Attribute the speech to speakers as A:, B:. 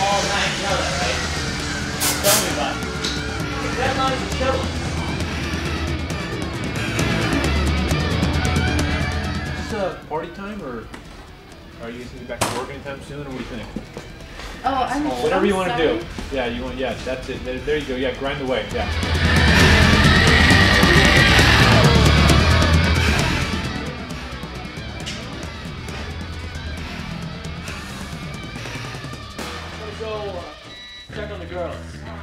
A: all night. You know that, right? Tell me about it. That line is killing.
B: Is this a party time, or are you guys gonna be back to work anytime soon, or what do you think?
C: Oh, I'm. Oh, whatever I'm you want to do.
B: Yeah, you want. Yeah, that's it. There, there you go. Yeah, grind away. Yeah.
A: go uh, check on the girls.